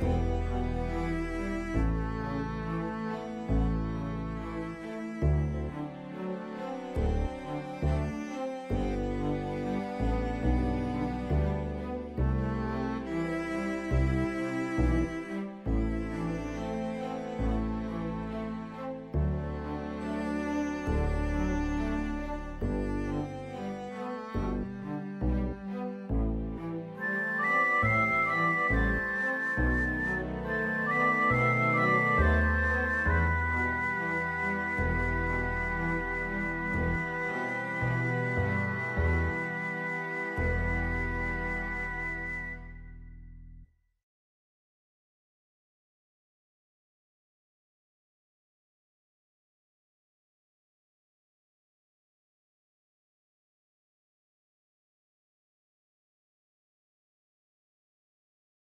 Bye.